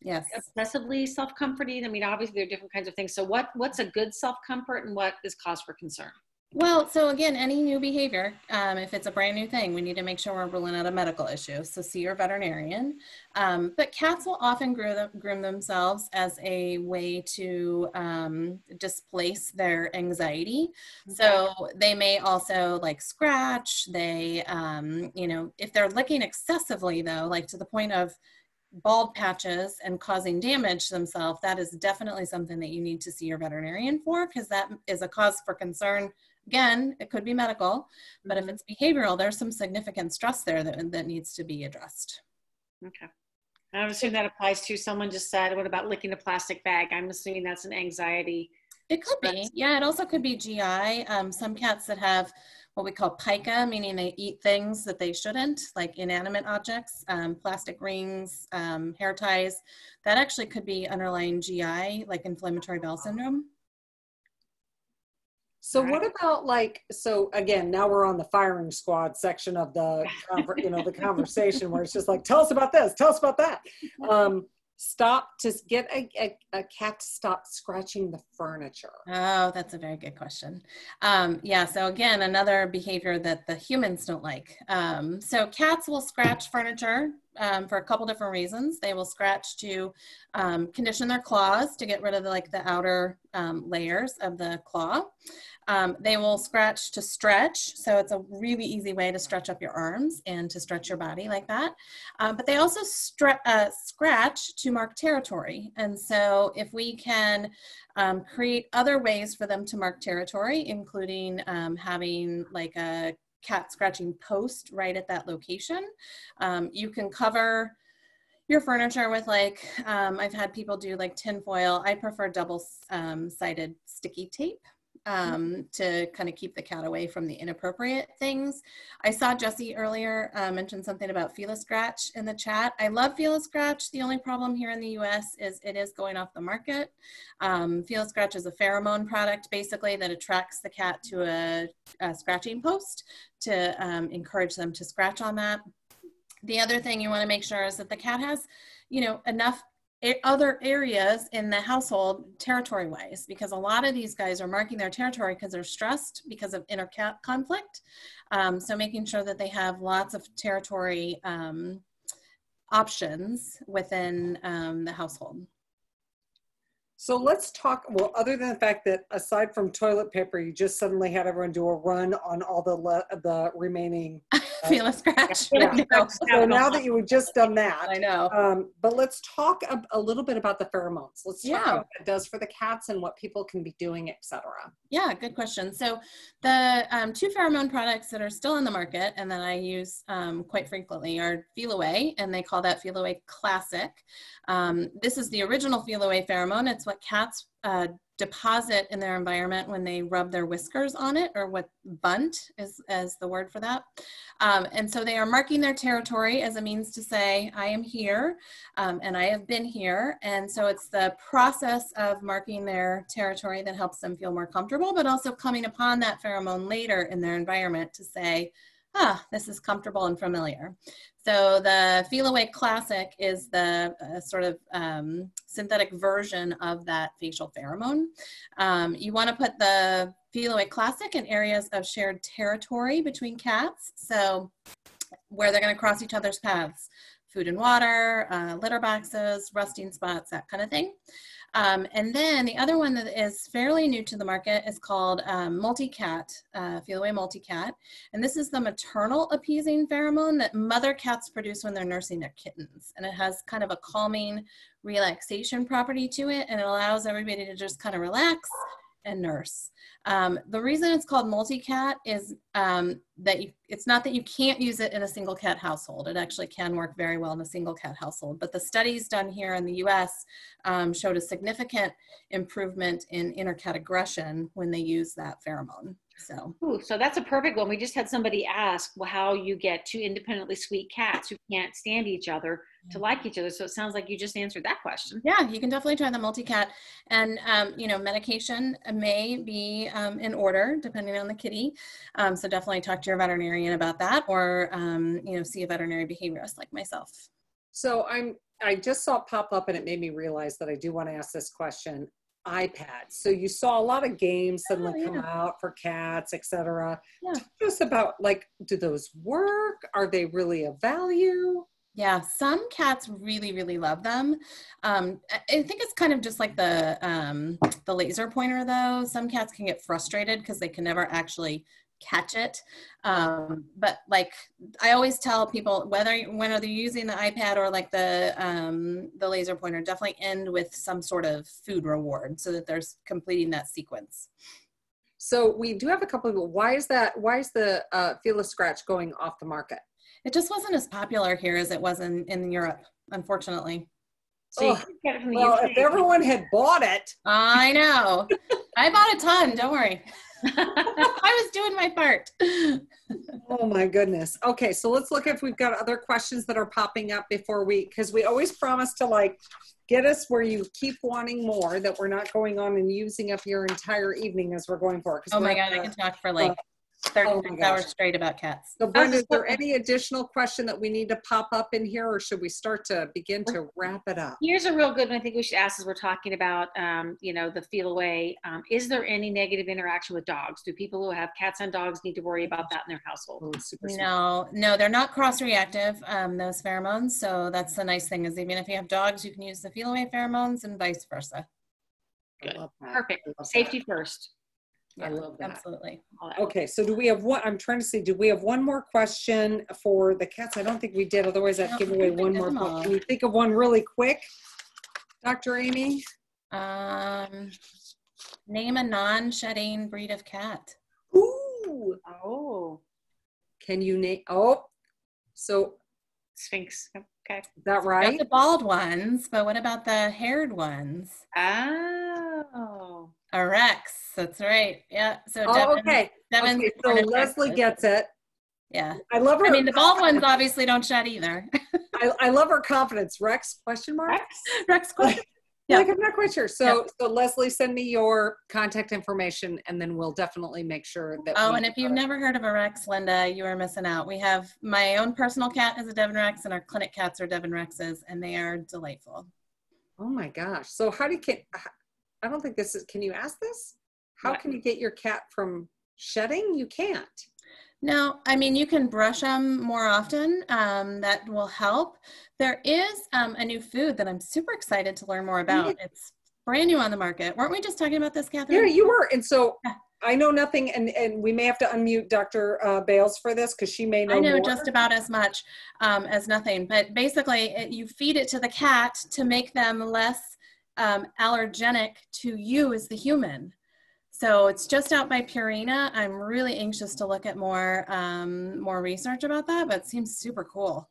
yes obsessively self-comforting? I mean, obviously there are different kinds of things. So what what's a good self-comfort and what is cause for concern? Well, so again, any new behavior, um, if it's a brand new thing, we need to make sure we're ruling out a medical issue. So see your veterinarian. Um, but cats will often groom, them, groom themselves as a way to um, displace their anxiety. So they may also like scratch. They, um, you know, if they're licking excessively though, like to the point of bald patches and causing damage to themselves, that is definitely something that you need to see your veterinarian for because that is a cause for concern. Again, it could be medical, but if it's behavioral, there's some significant stress there that, that needs to be addressed. Okay. I'm assuming that applies to someone just said, what about licking a plastic bag? I'm assuming that's an anxiety. It could be. Yeah, it also could be GI. Um, some cats that have what we call pica, meaning they eat things that they shouldn't, like inanimate objects, um, plastic rings, um, hair ties. That actually could be underlying GI, like inflammatory bowel syndrome. So what about like so again now we're on the firing squad section of the you know the conversation where it's just like tell us about this tell us about that um stop to get a, a, a cat to stop scratching the furniture Oh, that's a very good question. Um, yeah, so again, another behavior that the humans don't like. Um, so cats will scratch furniture um, for a couple different reasons. They will scratch to um, condition their claws to get rid of the, like the outer um, layers of the claw. Um, they will scratch to stretch. So it's a really easy way to stretch up your arms and to stretch your body like that. Um, but they also uh, scratch to mark territory. And so if we can um, create other ways for them to mark territory, including having like a cat scratching post right at that location. Um, you can cover your furniture with like, um, I've had people do like tin foil. I prefer double um, sided sticky tape um, to kind of keep the cat away from the inappropriate things. I saw Jesse earlier uh, mention something about FeliScratch in the chat. I love FeliScratch. The only problem here in the US is it is going off the market. Um, FeliScratch is a pheromone product basically that attracts the cat to a, a scratching post to um, encourage them to scratch on that. the other thing you want to make sure is that the cat has, you know, enough other areas in the household territory wise because a lot of these guys are marking their territory because they're stressed because of inner conflict. Um, so making sure that they have lots of territory um, options within um, the household so let's talk, well, other than the fact that aside from toilet paper, you just suddenly had everyone do a run on all the, le- the remaining. FeliScratch. Yeah. So now that you have just done that. I know. Um, but let's talk a, a little bit about the pheromones. Let's talk Yeah. about what it does for the cats and what people can be doing, etc. Yeah, good question. So the um, two pheromone products that are still in the market and that I use um, quite frequently are Feliway, and they call that Feliway Classic. Um, this is the original Feliway pheromone. It's what cats uh, deposit in their environment when they rub their whiskers on it, or what bunt is as the word for that. Um, and so they are marking their territory as a means to say, I am here um, and I have been here. And so it's the process of marking their territory that helps them feel more comfortable, but also coming upon that pheromone later in their environment to say, ah, this is comfortable and familiar. So the Feliway Classic is the uh, sort of um, synthetic version of that facial pheromone. Um, you want to put the Feliway Classic in areas of shared territory between cats. So where they're going to cross each other's paths, food and water, uh, litter boxes, rusting spots, that kind of thing. Um, and then the other one that is fairly new to the market is called um, Multicat, uh, Feliway Multicat. And this is the maternal appeasing pheromone that mother cats produce when they're nursing their kittens. And it has kind of a calming relaxation property to it, and it allows everybody to just kind of relax and nurse. Um, the reason it's called multi-cat is um, that you, it's not that you can't use it in a single cat household. It actually can work very well in a single cat household. But the studies done here in the US um, showed a significant improvement in intercat aggression when they use that pheromone. So, Ooh, so that's a perfect one. We just had somebody ask well, how you get two independently sweet cats who can't stand each other to like each other. So it sounds like you just answered that question. yeah, you can definitely try the multi-cat. And, um, you know, medication may be um, in order depending on the kitty. Um, so definitely talk to your veterinarian about that or, um, you know, see a veterinary behaviorist like myself. So I'm, I just saw it pop up and it made me realize that I do want to ask this question. iPads. So you saw a lot of games suddenly Oh, come out for cats, etc. Yeah. Talk to us about like, do those work? Are they really a value? Yeah, some cats really, really love them. Um, I think it's kind of just like the um, the laser pointer, though. Some cats can get frustrated because they can never actually catch it. Um, but like I always tell people, whether when are they using the iPad or like the um, the laser pointer, definitely end with some sort of food reward so that they're completing that sequence. So we do have a couple of. Why is that? Why is the uh, FeliScratch going off the market? It just wasn't as popular here as it was in, in Europe, unfortunately. So Oh, get it from the Well, UK. if everyone had bought it, I know. I bought a ton. Don't worry. I was doing my part. oh my goodness. Okay, so let's look if we've got other questions that are popping up before we, because we always promise to like get us where you keep wanting more, that we're not going on and using up your entire evening as we're going for. Oh my we're God, I can talk for like oh 36 my gosh. hours straight about cats. So Brenda, is there any additional question that we need to pop up in here or should we start to begin to wrap it up? Here's a real good one I think we should ask as we're talking about, um, you know, the Feliway. Um, is there any negative interaction with dogs? Do people who have cats and dogs need to worry about that in their household? Oh, super. No, no, they're not cross-reactive, um, those pheromones. So that's the nice thing is even if you have dogs, you can use the Feliway pheromones and vice versa. Good. Perfect. Safety love that. Safety first. I love that. Absolutely. Okay, so do we have one, I'm trying to see, do we have one more question for the cats? I don't think we did, otherwise I'd give away one more. book. Can you think of one really quick? Dr. Amy? Um, name a non-shedding breed of cat. Ooh, Oh, can you name, oh, so, Sphynx. Okay. is that Not right? the bald ones, but what about the haired ones? Oh. A Rex. That's right. Yeah. So Oh, Devon, okay, Devon's okay, so Leslie gets it. Yeah. I love her. I mean, the bald ones obviously don't shed either. I, I love her confidence. Rex, question mark? Rex? Rex question. Yeah. Like I'm not quite sure. So so Leslie, send me your contact information, and then we'll definitely make sure that. Oh, and if you've never heard of a Rex, Linda, you are missing out. We have my own personal cat is a Devon Rex, and our clinic cats are Devon Rexes, and they are delightful. Oh my gosh! So how do you get? I don't think this is. Can you ask this? How What? can you get your cat from shedding? You can't. No, I mean, you can brush them more often. Um, that will help. There is um, a new food that I'm super excited to learn more about. It's brand new on the market. Weren't we just talking about this, Catherine? Yeah, you were. And so Yeah. I know nothing, and and we may have to unmute Dr. Uh, Bales for this because she may know. I know more. just about as much um, as nothing, but basically, it, you feed it to the cat to make them less um, allergenic to you as the human. So it's just out by Purina. I'm really anxious to look at more um, more research about that, but it seems super cool.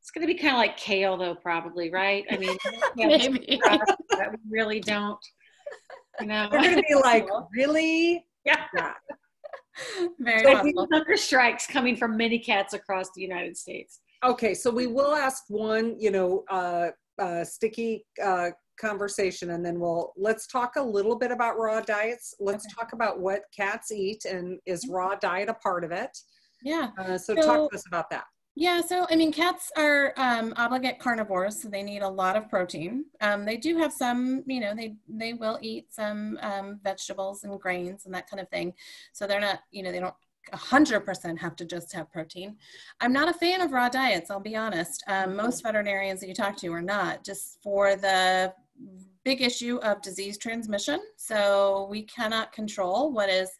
It's going to be kind of like kale, though, probably, right? I mean, Maybe. we really don't. You know, They're going to be like, really? yeah. Yeah. Very So we- possible. Hunger strikes coming from many cats across the United States. Okay, so we will ask one, you know, uh, uh, sticky uh, conversation, and then we'll let's talk a little bit about raw diets. Let's talk about what cats eat, and is raw diet a part of it? Yeah. Uh, so, So- talk to us about that. Yeah, so I mean, cats are um, obligate carnivores, so they need a lot of protein. Um, they do have some, you know, they they will eat some um, vegetables and grains and that kind of thing. So they're not, you know, they don't 100% have to just have protein. I'm not a fan of raw diets, I'll be honest. Um, most veterinarians that you talk to are not, just for the big issue of disease transmission. So we cannot control what is,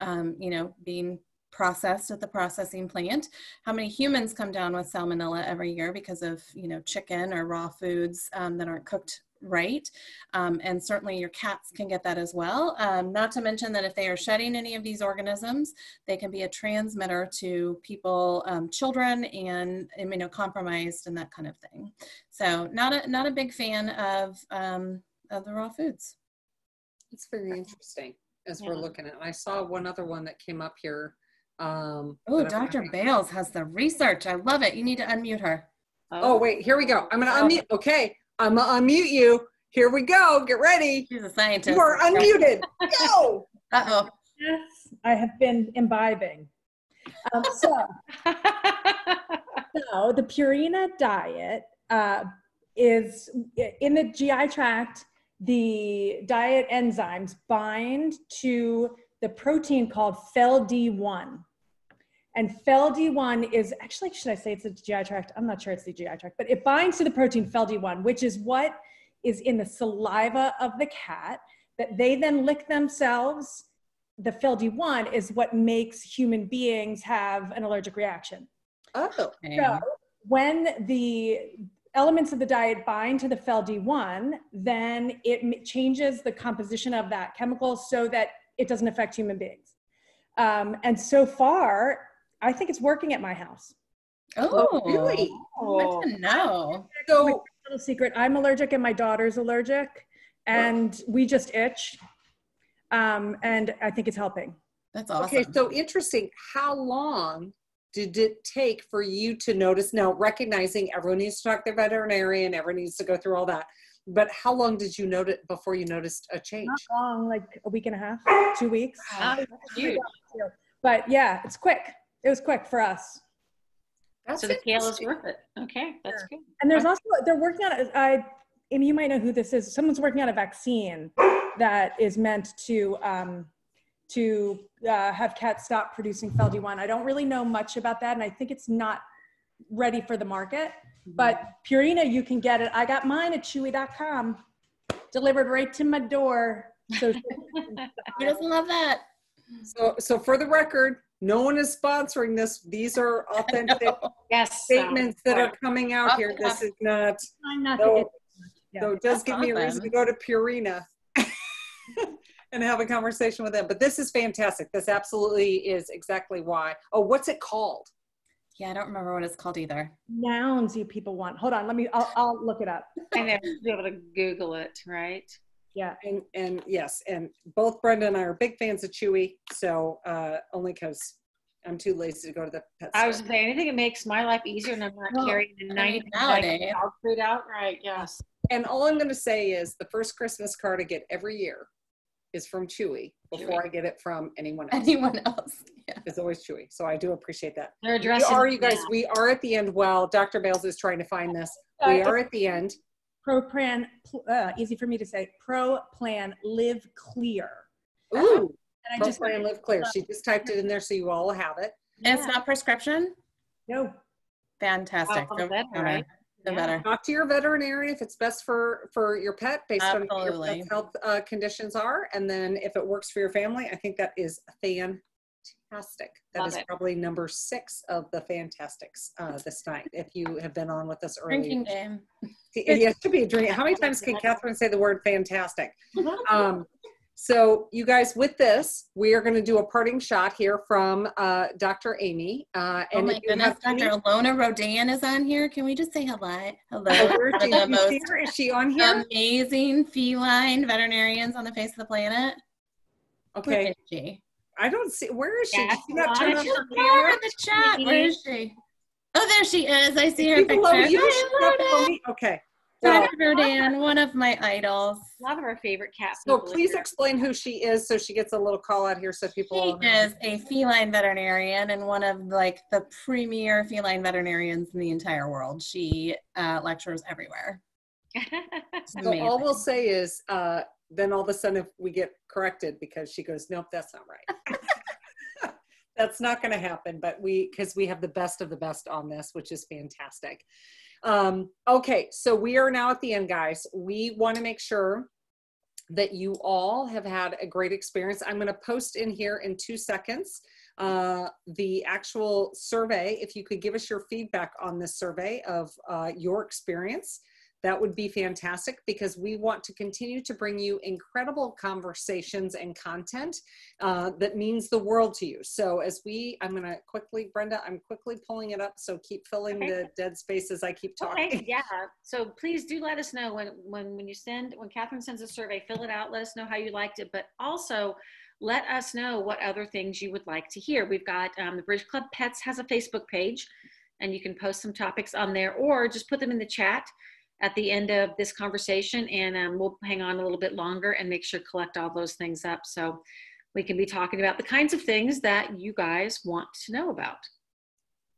um, you know, being processed at the processing plant how many humans come down with salmonella every year because of you know chicken or raw foods um, that aren't cooked right um, and certainly your cats can get that as well um, not to mention that if they are shedding any of these organisms they can be a transmitter to people um, children and immunocompromised and that kind of thing so not a not a big fan of um, of the raw foods It's very interesting as we're looking at. I saw one other one that came up here. Um, oh dr bales has the research i love it you need to unmute her Oh wait, here we go. I'm gonna Oh. unmute. Okay, I'm gonna unmute you. Here we go. Get ready. she's a scientist You are unmuted. Go. uh-oh Yes, I have been imbibing. Um, so, so the Purina diet uh, is in the GI tract. The diet enzymes bind to the protein called FeLD1. And FeLD1 is actually, should I say it's a GI tract? I'm not sure it's the GI tract, but it binds to the protein FeLD1, which is what is in the saliva of the cat that they then lick themselves the FeLD1 is what makes human beings have an allergic reaction. Oh. So when the elements of the diet bind to the FeLD1, then it changes the composition of that chemical so that it doesn't affect human beings. Um, and so far, I think it's working at my house. Oh, really? I didn't know. So Little secret: I'm allergic, and my daughter's allergic, and we just itch. Um, and I think it's helping. That's awesome. okay, so interesting. How long did it take for you to notice? Now, recognizing everyone needs to talk to their veterinarian, everyone needs to go through all that. But how long did you notice before you noticed a change? Not long, like a week and a half, two weeks. Wow, that's. But yeah, it's quick. It was quick for us. That's So the kale is worth it. Okay, that's good. And there's also they're working on it. I, Amy, you might know who this is. Someone's working on a vaccine that is meant to um, to uh, have cats stop producing FeLD1. I don't really know much about that, and I think it's not ready for the market. But Purina, you can get it. I got mine at Chewy.com, delivered right to my door. So Who doesn't love that? So, so for the record, no one is sponsoring this. These are authentic Yes. statements that are coming out here. This is not. I'm not. So, Yeah. so it does That's give me a reason to go to Purina and have a conversation with them. But this is fantastic. This absolutely is exactly why. Oh, what's it called? Yeah, I don't remember what it's called either. nouns you people want. Hold on, let me. I'll, I'll look it up. I know, be able to Google it, right? Yeah. And and yes, and both Brenda and I are big fans of Chewy. So uh, only because I'm too lazy to go to the pet store. I was saying anything that makes my life easier and I'm not Well, carrying the I 90 mean, nowadays- dog food out. Right. Yes. And all I'm going to say is the first Christmas card I get every year is from Chewy before I get it from anyone else. Anyone else? Yeah. It's always Chewy. So I do appreciate that. They're We addressing. are, you guys, now. we are at the end. While Dr. Bales is trying to find this, we are at the end. Pro plan, uh, easy for me to say, pro plan live clear. Ooh, And I just, Pro Plan Live Clear. She just typed it in there so you all have it. It's not prescription? no, Fantastic. Oh, The better, better. right? The Yeah. better. Talk to your veterinarian if it's best for, for your pet based on what your pet's health uh, conditions are. And then if it works for your family, I think that is fantastic. That Love is it. probably number six of the fantastics uh, this night. If you have been on with us early. Drinking game. Yeah, it should be a drink. How many times can Catherine say the word fantastic? Mhm. Um, so you guys, with this, we are going to do a parting shot here from uh, Dr. Amy. Uh, Oh and my goodness, have any- Dr. Ilona Rodan is on here. Can we just say hello? Hello. Oh, where is One she? the most? Is she on here? amazing feline veterinarians on the face of the planet. Okay, is she? I don't see. Where is she? Yeah, she not well, turn I on just her Oh, camera? in the chat. Where is she? Oh, there she is. I see her Is picture. you? Hi, She's not below Lona. me? Okay. Well, Dr. Rodan, one of my idols. A lot of our favorite cats. so please here. explain who she is so she gets a little call out here so people. She is a feline veterinarian and one of like the premier feline veterinarians in the entire world. She uh, lectures everywhere. So all we'll say is, uh, then all of a sudden if we get corrected because she goes, nope, that's not right. that's not going to happen, but we, because we have the best of the best on this, which is fantastic. Um, okay, so we are now at the end, guys. We want to make sure that you all have had a great experience. I'm going to post in here in two seconds uh, the actual survey. If you could give us your feedback on this survey of uh, your experience, that would be fantastic because we want to continue to bring you incredible conversations and content uh, that means the world to you. So as we, I'm going to quickly, Brenda, I'm quickly pulling it up. So keep filling Okay. the dead space as I keep talking. Okay, yeah. So please do let us know when when when you send when Catherine sends a survey, fill it out. Let us know how you liked it, but also let us know what other things you would like to hear. We've got um, the Bridge Club Pets has a Facebook page, and you can post some topics on there, or just put them in the chat at the end of this conversation, and um, we'll hang on a little bit longer and make sure to collect all those things up so we can be talking about the kinds of things that you guys want to know about.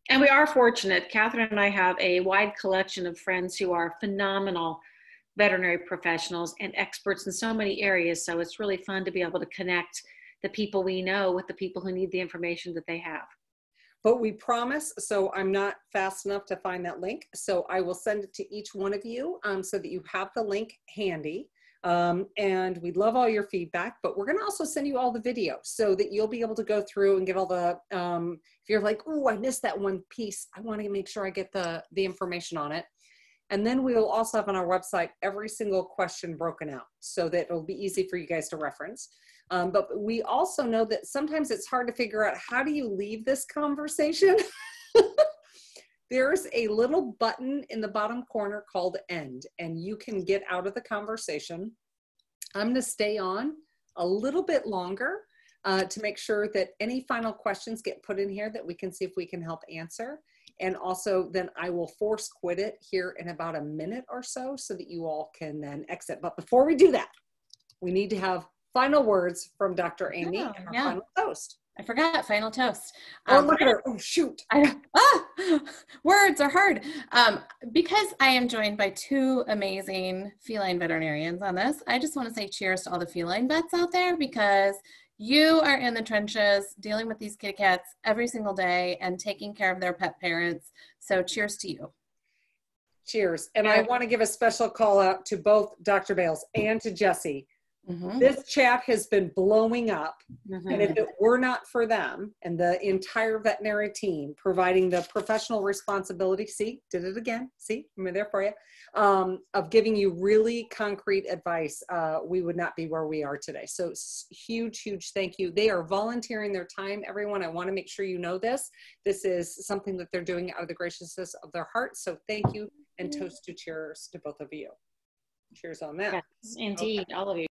And we are fortunate. Catherine and I have a wide collection of friends who are phenomenal veterinary professionals and experts in so many areas. So it's really fun to be able to connect the people we know with the people who need the information that they have. But we promise, so I'm not fast enough to find that link. So I will send it to each one of you um, so that you have the link handy. Um, and we love all your feedback, but we're going to also send you all the videos so that you'll be able to go through and get all the, um, if you're like, oh, I missed that one piece, I want to make sure I get the, the information on it. And then we will also have on our website every single question broken out so that it'll be easy for you guys to reference. Um, but we also know that sometimes it's hard to figure out how do you leave this conversation. There's a little button in the bottom corner called end, and you can get out of the conversation. I'm going to stay on a little bit longer uh, to make sure that any final questions get put in here that we can see if we can help answer. And also, then I will force quit it here in about a minute or so so that you all can then exit. But before we do that, we need to have final words from Dr. Amy Oh, and our yeah. final toast. I forgot final toast. Oh, Um, look at her. Oh, shoot. I, ah, words are hard. Um, because I am joined by two amazing feline veterinarians on this, I just want to say cheers to all the feline vets out there because you are in the trenches dealing with these kitty cats every single day and taking care of their pet parents. So cheers to you. Cheers. And I want to give a special call out to both Dr. Bales and to Jesse. Mhm. This chat has been blowing up. Mhm. And if it were not for them and the entire veterinary team providing the professional responsibility, see, did it again, see, I'm there for you, um, of giving you really concrete advice, uh, we would not be where we are today. So huge, huge thank you. They are volunteering their time, everyone. I want to make sure you know this. This is something that they're doing out of the graciousness of their heart. So thank you and toast to cheers to both of you. Cheers on that. Yes, indeed, all of you.